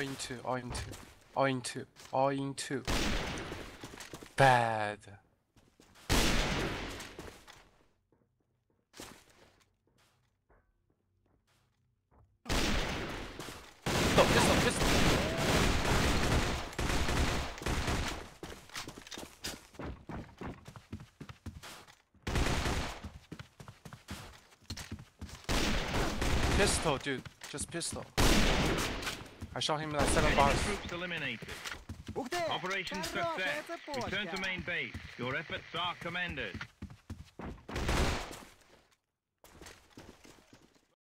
In two. All in two. All in two. Bad. Pistol, dude. Just pistol. I shot him like seven bars. Troops eliminated. Operation success. Return to main base. Your efforts are commended.